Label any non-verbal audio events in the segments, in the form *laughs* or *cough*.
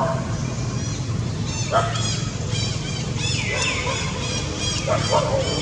Thank you.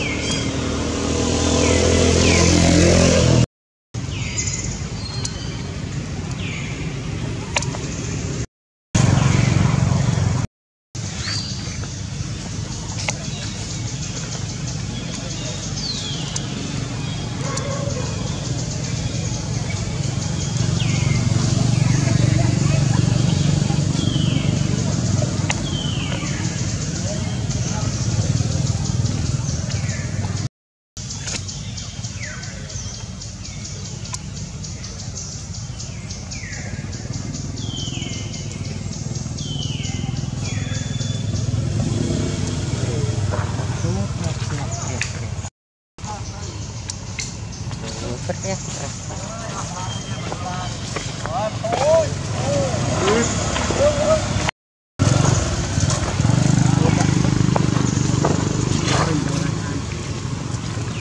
Gitu. Lumpur *laughs* ya.